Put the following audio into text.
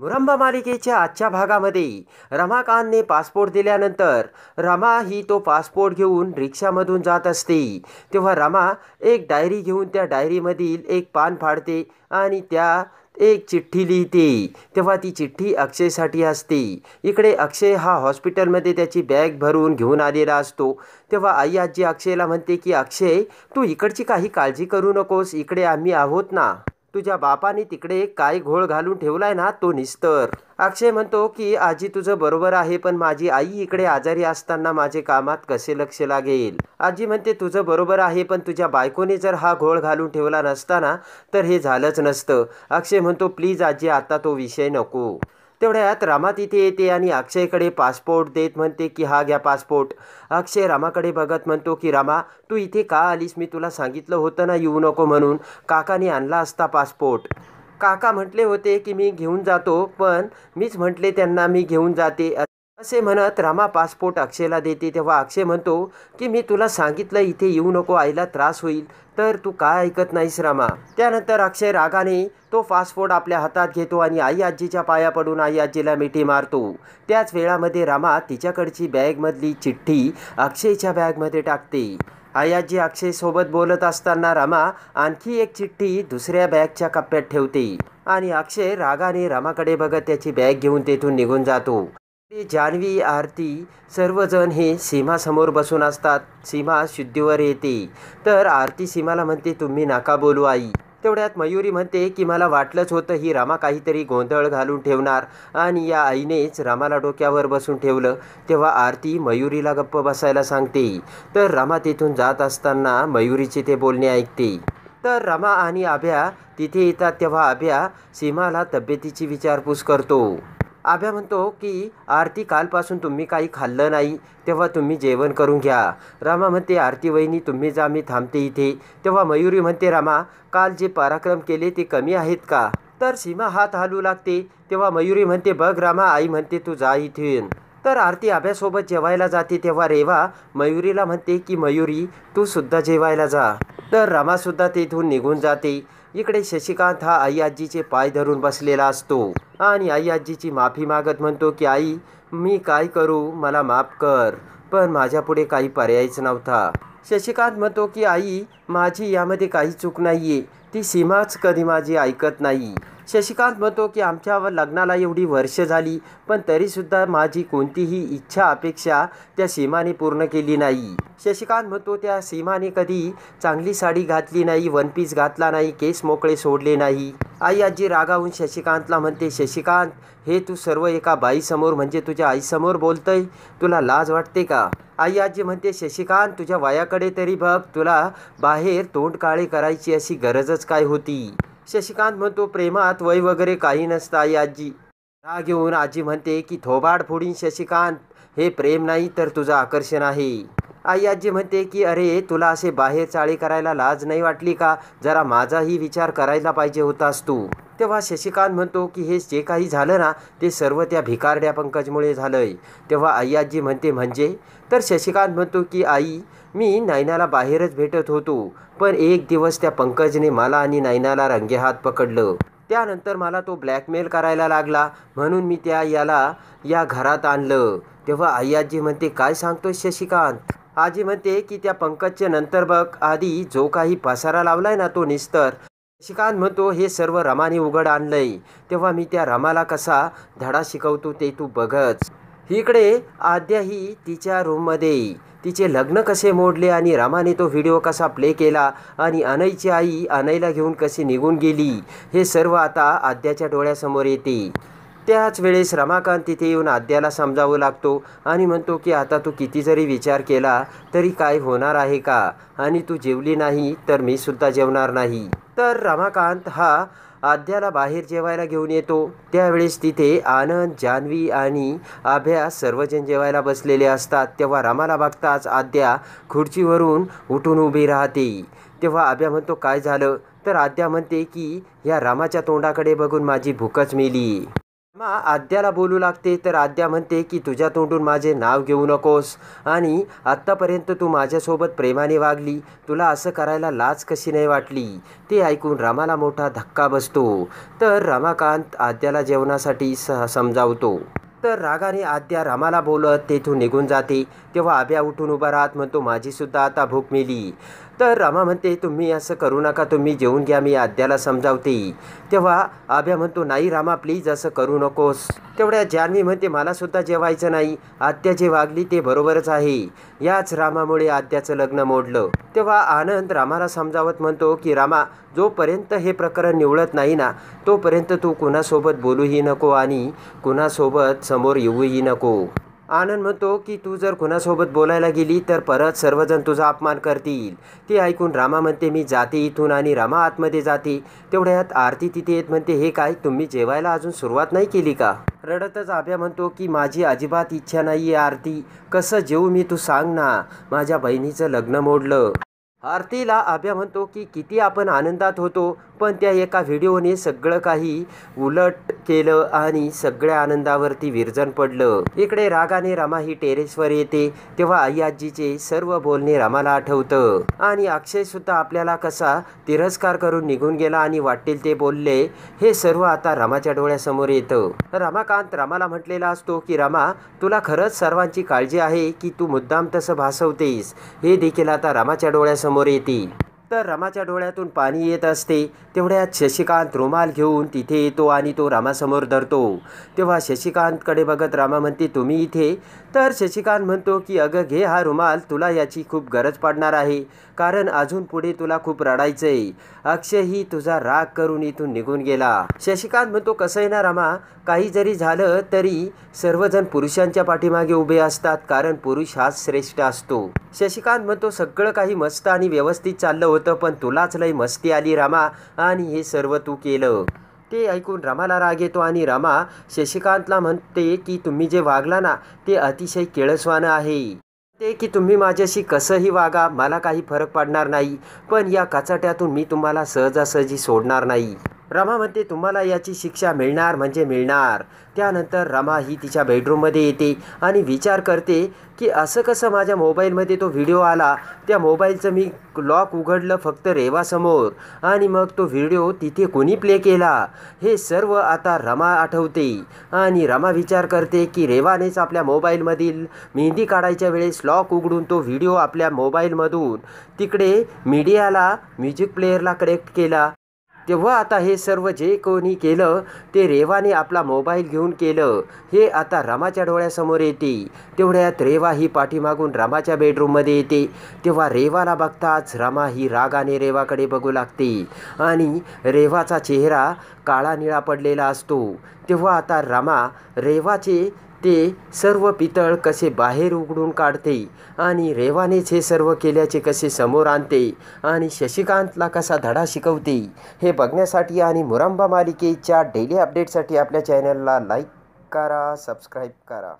मुरंबा मालिकेच्या आजच्या भागामध्ये रमाकांतने पासपोर्ट दिल्यानंतर रमा ही तो पासपोर्ट घेऊन रिक्षामधून जात असते. तेव्हा रमा एक डायरी घेऊन त्या डायरीमधील एक पान फाडते आणि त्या एक चिठ्ठी लिहिते. तेव्हा ती चिठ्ठी अक्षयसाठी असते. इकडे अक्षय हा हॉस्पिटलमध्ये त्याची बॅग भरून घेऊन आलेला असतो. तेव्हा आई आजी अक्षयला म्हणते की अक्षय तू इकडची काही काळजी करू नकोस. इकडे आम्ही आहोत ना. तुझ्या बापाने तिकडे काय घोळ घालून ठेवलाय ना तो निस्तर. अक्षय म्हणतो की आजी तुझं बरोबर आहे पण माझी आई इकडे आजारी असताना माझे कामात कसे लक्ष लागेल? आजी म्हणते तुझं बरोबर आहे पण तुझ्या बायकोने जर हा घोळ घालून ठेवला नसताना तर हे झालंच नसतं. अक्षय म्हणतो प्लीज आजी आता तो विषय नको. तेवढ्यात रामा तिथे येते आणि अक्षयकडे पासपोर्ट देत म्हणते की हा घ्या पासपोर्ट. अक्षय रामाकडे बघत म्हणतो की रामा तू इथे का आलीस? मी तुला सांगितलं होतं ना येऊ नको म्हणून. काकाने आणला असता पासपोर्ट. काका म्हटले होते की मी घेऊन जातो पण मीच म्हटले त्यांना मी घेऊन जाते. असे म्हणत रामा पासपोर्ट अक्षयला देते. तेव्हा अक्षय म्हणतो की मी तुला सांगितलं इथे येऊ नको आईला त्रास होईल. तर तू काय ऐकत नाहीस रामा? त्यानंतर अक्षय रागाने तो फास्टफूड आपल्या हातात घेतो आणि आई आजीच्या पाया पडून आई आजीला मिठी मारतो. त्याच वेळामध्ये रामा तिच्याकडची बॅगमधली चिठ्ठी अक्षयच्या बॅगमध्ये टाकते. आई अक्षयसोबत बोलत असताना रामा आणखी एक चिठ्ठी दुसऱ्या बॅगच्या कप्प्यात ठेवते. आणि अक्षय रागाने रामाकडे बघत त्याची बॅग घेऊन तेथून निघून जातो. जान्हवी आरती सर्वजण हे सीमासमोर बसून असतात. सीमा शुद्धीवर येते. तर आरती सीमाला म्हणते तुम्ही नाका बोलू आई. तेवढ्यात मयुरी म्हणते की मला वाटलंच होतं ही रामा काहीतरी गोंधळ घालून ठेवणार. आणि या आईनेच रामाला डोक्यावर बसून ठेवलं. तेव्हा आरती मयुरीला गप्प बसायला सांगते. तर रामा तिथून जात असताना मयुरीचे ते बोलणे ऐकते. तर रामा आणि आभ्या तिथे येतात तेव्हा आभ्या सीमाला तब्येतीची विचारपूस करतो. आभ्या म्हणतो की आरती कालपासून तुम्ही काही खाल्लं नाही तेव्हा तुम्ही जेवण करून घ्या. रामा म्हणते आरती वहिनी तुम्ही जा मी थांबते इथे. तेव्हा मयुरी म्हणते रामा काल जे पराक्रम केले ते कमी आहेत का? तर सीमा हात हालू लागते. तेव्हा मयुरी म्हणते बघ रामा आई म्हणते तू जा इथून. तर आरती आभ्यासोबत जेवायला जाते. तेव्हा रेवा मयुरीला म्हणते की मयुरी तू सुद्धा जेवायला जा. तर रामासुद्धा तेथून निघून जाते. इकडे शशिकांत हा आई आजीचे पाय धरून बसलेला असतो आणि आई आजीची माफी मागत म्हणतो की आई मी काय करू? मला माफ कर. पण माझ्यापुढे काही पर्यायच नव्हता. शशिकांत म्हणतो की आई माझी यामध्ये काही चूक नाही आहे ती सीमाच कधी माझी ऐकत नाही. शशिकांत म्हणतो की आमच्या लग्नाला एवढी वर्ष झाली पण तरीसुद्धा माझी कोणतीही इच्छा अपेक्षा त्या सीमाने पूर्ण केली नाही. शशिकांत म्हणतो त्या सीमाने कधी चांगली साडी घातली नाही वन पीस घातला नाही केस मोकळे सोडले नाही. आई आजी रागावून शशिकांतला म्हणते शशिकांत हे तू सर्व एका बाईसमोर म्हणजे तुझ्या आईसमोर बोलतय? तुला लाज वाटते का? आई आजी म्हणते शशिकांत तुझ्या वयाकडे तरी बघ तुला बाहेर तोंड काळे करायची अशी गरजच काय होती? शशिकांत म्हणतो प्रेमात वय वगैरे काही नसतं आई आजी. राग घेऊन आजी म्हणते की थोबाड फोडीन शशिकांत हे प्रेम नाही तर तुझं आकर्षण आहे. आई आजी म्हणते की अरे तुला असे बाहेर चाळी करायला लाज नाही वाटली का? जरा माझाही विचार करायला पाहिजे होतास तू. तेव्हा शशिकांत म्हणतो की हे जे काही झालं ना ते सर्व त्या भिकारड्या पंकजमुळे झालंय. तेव्हा आई आजी म्हणते म्हणजे? तर शशिकांत म्हणतो की आई मी नैनाला बाहेरच भेटत होतो पण एक दिवस त्या पंकजने मला आणि नैनाला रंगेहात पकडलं. त्यानंतर मला तो ब्लॅकमेल करायला लागला म्हणून मी त्या याला या घरात आणलं. तेव्हा आई आजी म्हणते काय सांगतो शशिकांत? आजी म्हणते की त्या पंकजच्या नंतर बघ आधी जो काही पसारा लावलाय ना तो निस्तर. शशिकांत म्हणतो हे सर्व रमाने उघड आणलंय. तेव्हा मी त्या रमाला कसा धडा शिकवतो ते तू बघच. इकडे आद्याही तिच्या रूममध्ये तिचे लग्न कसे मोडले आणि रामाने तो व्हिडिओ कसा प्ले केला आणि अनयची आई अनयला घेऊन कशी निघून गेली हे सर्व आता आद्याच्या डोळ्यासमोर येते. त्याच वेळेस रमाकांत तिथे येऊन आद्याला समजावं लागतो आणि म्हणतो की आता तू किती जरी विचार केला तरी काय होणार आहे का? आणि तू जेवली नाही तर मी सुद्धा जेवणार नाही. तर रमाकांत हा आद्याला बाहेर जेवायला घेऊन येतो. त्यावेळेस तिथे आनंद जान्हवी आणि अभ्यास सर्वजण जेवायला बसलेले असतात. तेव्हा रामाला बघताच आद्या खुर्चीवरून उठून उभी राहते. तेव्हा अभ्या म्हणतो काय झालं? तर आद्या म्हणते की या रामाच्या तोंडाकडे बघून माझी भूकच मेली. मा आद्याला बोलू लागते तर आद्या म्हणते की तुझ्या तोंडून माझे नाव घेऊ नकोस. आणि आत्तापर्यंत तू माझ्यासोबत प्रेमाने वागली. तुला असं करायला लाज कशी नाही वाटली? ते ऐकून रामाला मोठा धक्का बसतो. तर रमाकांत आद्याला जेवणासाठी स समजावतो. तर रागाने आद्या रामाला बोलत तेथून निघून जाते. तेव्हा आब्या उठून उभा राहत म्हणतो माझीसुद्धा आता भूक मिली. तर रामा म्हणते तुम्ही असं करू नका तुम्ही जेवून घ्या मी आद्याला समजावते. तेव्हा आभ्या म्हणतो नाही रामा प्लीज असं करू नकोस. तेवढ्या जान्हवी म्हणते मलासुद्धा जेवायचं नाही आत्या जे वागली ते बरोबरच आहे. याच रामामुळे आद्याचं लग्न मोडलं. तेव्हा आनंद रामाला समजावत म्हणतो की रामा जोपर्यंत हे प्रकरण निवडत नाही ना तोपर्यंत तू कुणासोबत बोलूही नको आणि कुणासोबत समोर येऊही नको. आनंद म्हणतो की तू जर कुणासोबत बोलायला गेली तर परत सर्वजण तुझा अपमान करतील. ते ऐकून रामा म्हणते मी जाते इथून आणि रामा आतमध्ये जाते. तेवढ्यात आरती तिथे येत म्हणते हे काय तुम्ही जेवायला अजून सुरुवात नाही केली का? रडतच आभ्या म्हणतो की माझी अजिबात इच्छा नाही आहे आरती. कसं जेऊ मी तू सांग ना. माझ्या बहिणीचं लग्न मोडलं. आरतीला आभ्या म्हणतो की किती आपण आनंदात होतो. पण त्या एका व्हिडिओने सगळं काही उलट केलं आणि सगळ्या आनंदावरती विरजन पडलं. इकडे रागाने रमा ही टेरेसवर येते तेव्हा आई आजीचे सर्व बोलणे रमाला आठवतं. आणि अक्षय सुद्धा आपल्याला कसा तिरस्कार करून निघून गेला आणि वाटेल ते बोलले हे सर्व आता रमाच्या डोळ्यासमोर येतं. रमाकांत रमाला म्हटलेला असतो की रमा तुला खरंच सर्वांची काळजी आहे की तू मुद्दाम तसं भासवतेस? हे देखील आता रमाच्या डोळ्यासमोर येते तर रमाच्या डोळ्यातून पाणी येत असते तेवढ्यात शशिकांत रुमाल घेऊन तिथे येतो आणि तो रामासमोर धरतो. तेव्हा शशिकांतकडे बघत रामा म्हणते तुम्ही इथे? तर शशिकांत म्हणतो की अगं घे हा रुमाल तुला याची खूप गरज पडणार आहे. कारण अजून पुढे तुला खूप रडायचं आहे अक्षयही तुझा राग करून इथून निघून गेला. शशिकांत म्हणतो कसं आहे ना रामा? काही जरी झालं तरी सर्वजण पुरुषांच्या पाठीमागे उभे असतात कारण पुरुष हाच श्रेष्ठ असतो. शशिकांत म्हणतो सगळं काही मस्त आणि व्यवस्थित चाललं होतं पण तुलाच लई मस्ती आली रामा आणि हे सर्व तू केलं. ते ऐकून रमाला राग येतो आणि रमा शशिकांतला म्हणते की तुम्ही जे वागला ना ते अतिशय केळसवानं आहे. ते की तुम्ही माझ्याशी कसंही वागा मला काही फरक पडणार नाही पण या कचाट्यातून मी तुम्हाला सहजासहजी सोडणार नाही. रमा म्हणते तुम्हाला याची शिक्षा मिळणार म्हणजे मिळणार. त्यानंतर रमा ही तिच्या बेडरूममध्ये येते आणि विचार करते की असं कसं माझ्या मोबाईलमध्ये तो व्हिडिओ आला. त्या मोबाईलचं मी लॉक उघडलं फक्त रेवासमोर आणि मग तो व्हिडिओ तिथे कोणी प्ले केला. हे सर्व आता रमा आठवते आणि रमा विचार करते की रेवानेच आपल्या मोबाईलमधील मेहंदी काढायच्या वेळेस लॉक उघडून तो व्हिडिओ आपल्या मोबाईलमधून तिकडे मीडियाला म्युझिक प्लेअरला कनेक्ट केला. तेव्हा आता हे सर्व जे कोणी केलं ते रेवाने आपला मोबाईल घेऊन केलं. हे आता रमाच्या डोळ्यासमोर येते. तेवढ्यात रेवा ही पाठीमागून रमाच्या बेडरूममध्ये येते. तेव्हा रेवाला बघताच रमा ही रागाने रेवाकडे बघू लागते. आणि रेवाचा चेहरा काळा निळा पडलेला असतो. तेव्हा आता रमा रेवाचे ते सर्व पितळ कसे बाहेर उघडून काढते आणि रेवानेच हे सर्व केल्याचे कसे समोर आणते आणि शशिकांतला कसा धडा शिकवते हे बघण्यासाठी आणि मुरंबा मालिकेच्या डेली अपडेटसाठी आपल्या चॅनलला लाईक करा सबस्क्राईब करा.